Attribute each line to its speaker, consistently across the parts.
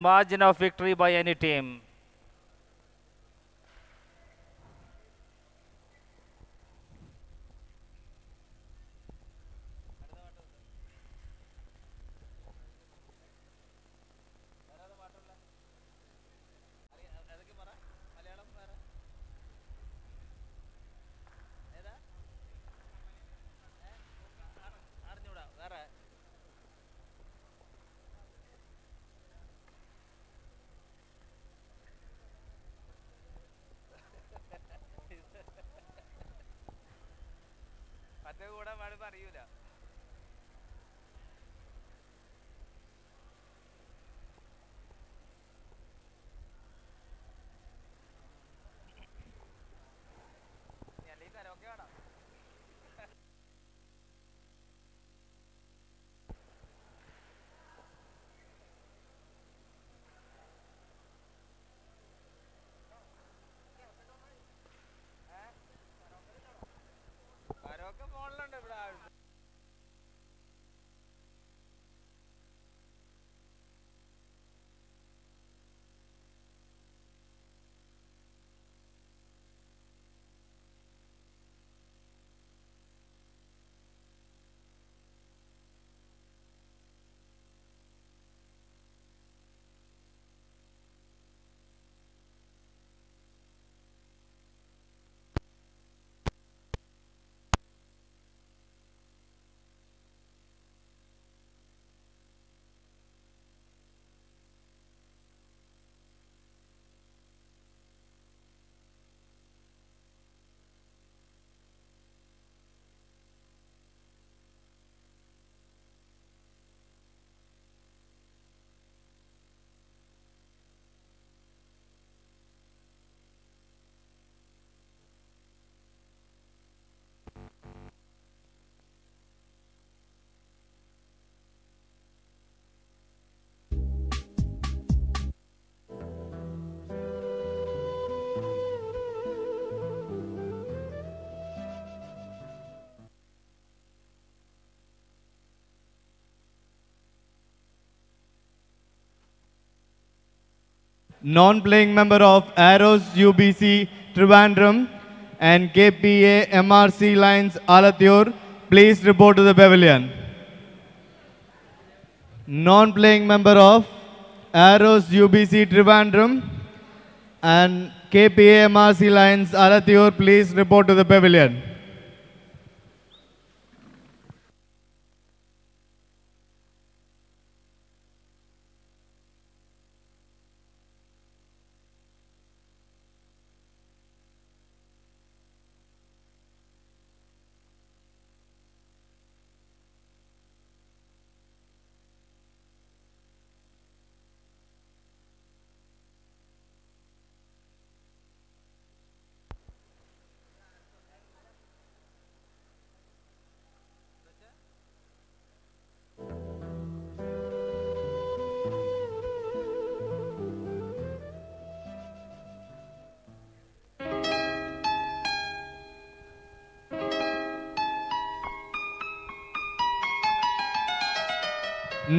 Speaker 1: margin of victory by any team.
Speaker 2: Non-playing member of Arrows UBC Trivandrum and KPA MRC Lions Alathur, please report to the pavilion. Non-playing member of Arrows UBC Trivandrum and KPA MRC Lions Alathur, please report to the pavilion.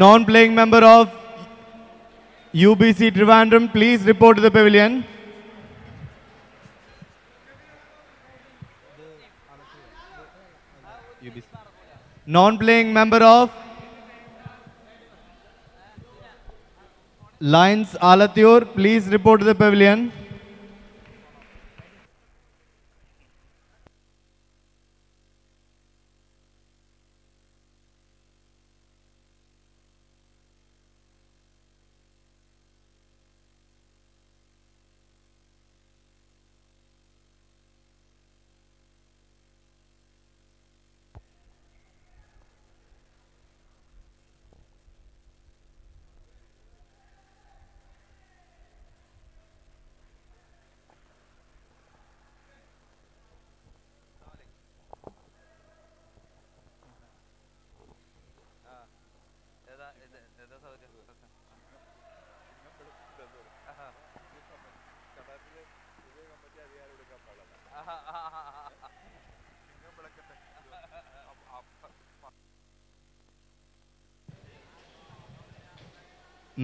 Speaker 2: Non-playing member of UBC Trivandrum, please report to the pavilion. Non-playing member of Lions Alathur, please report to the pavilion.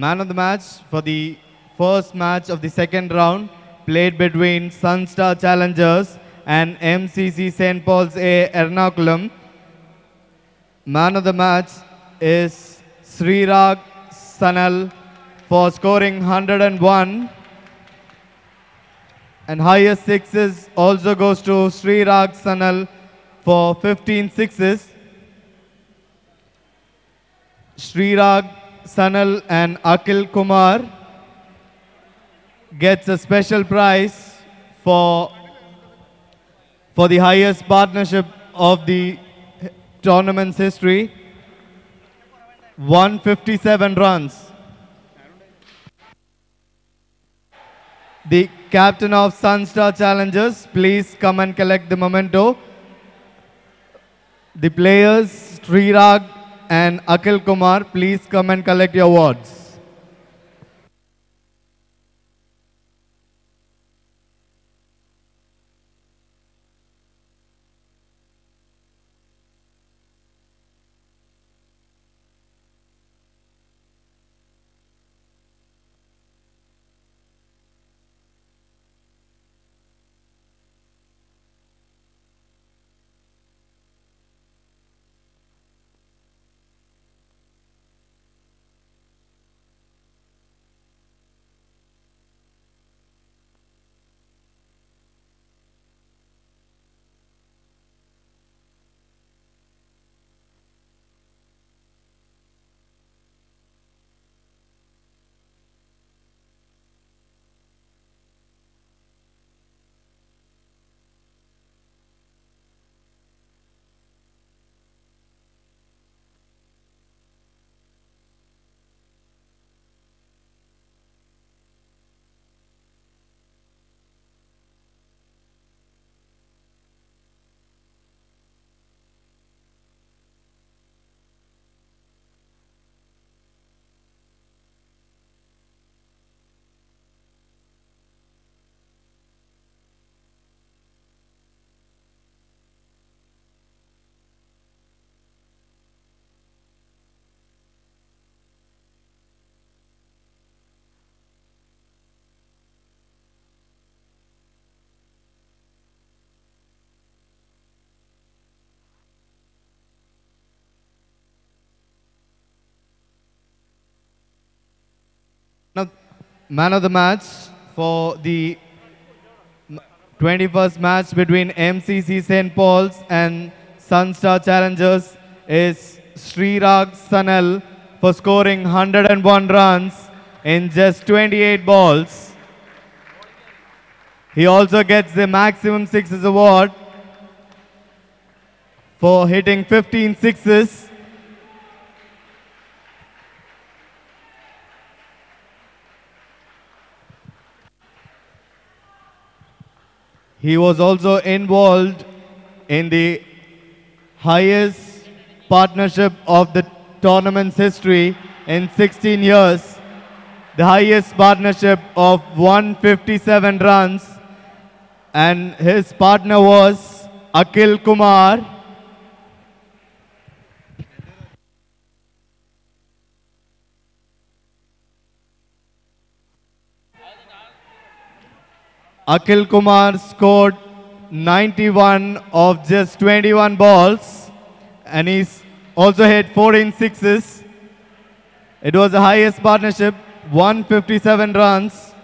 Speaker 2: Man of the match for the first match of the second round played between Sunstar Challengers and MCC St. Paul's A Ernakulam. Man of the match is Srirag Sanal for scoring 101 and highest sixes also goes to Srirag Sanal for 15 sixes. Srirag Sanal and Akil Kumar gets a special prize for for the highest partnership of the tournament's history 157 runs the captain of Sunstar Challengers please come and collect the memento. The players Srirag and Akil Kumar please come and collect your awards Now, man of the match for the 21st match between MCC St. Paul's and Sunstar Challengers is Srirag Sanal for scoring 101 runs in just 28 balls. He also gets the maximum sixes award for hitting 15 sixes. He was also involved in the highest partnership of the tournament's history in 16 years, the highest partnership of 157 runs, and his partner was Akil Kumar. Akil Kumar scored 91 of just 21 balls and he's also hit 14 sixes. It was the highest partnership, 157 runs.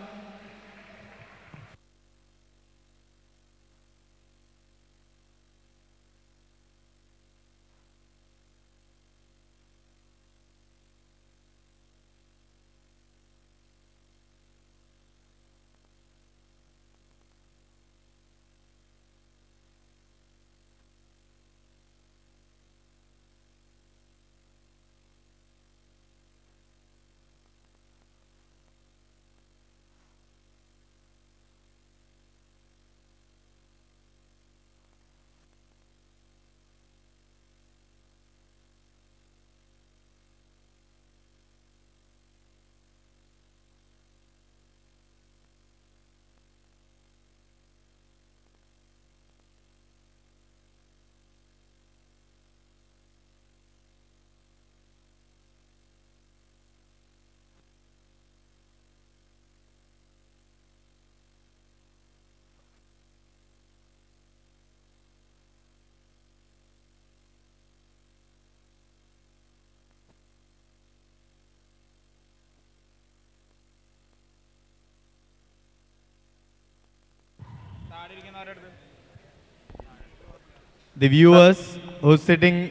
Speaker 2: The viewers who are sitting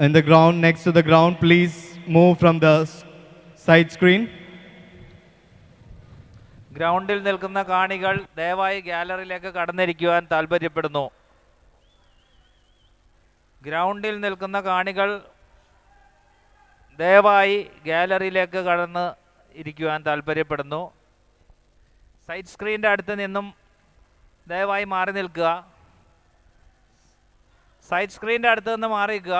Speaker 2: in the ground, next to the ground, please move from the side screen.
Speaker 3: ഗ്രൗണ്ടിൽ നിൽക്കുന്ന കാണികൾ ദയവായി ഗാലറിയിലേക്ക് കടന്നിരിക്കുവാൻ താല്പര്യപ്പെടുന്നു ഗ്രൗണ്ടിൽ നിൽക്കുന്ന കാണികൾ ദയവായി ഗാലറിയിലേക്ക് കടന്ന് ഇരിക്കുവാൻ താല്പര്യപ്പെടുന്നു സൈഡ് സ്ക്രീനിന്റെ അടുത്ത് നിന്നും ദയവായി മാറി നിൽക്കുക. സൈഡ് സ്ക്രീനിന്റെ അടുത്ത് നിന്ന് മാറി നിൽക്കുക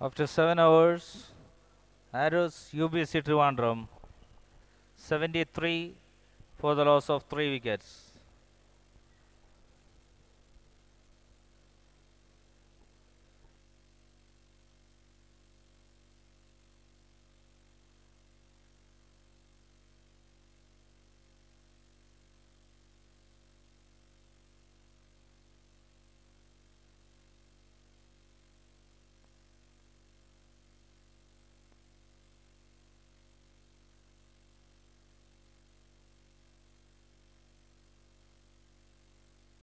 Speaker 3: After seven hours, Arrows UBC Trivandrum 73 for the loss of three wickets.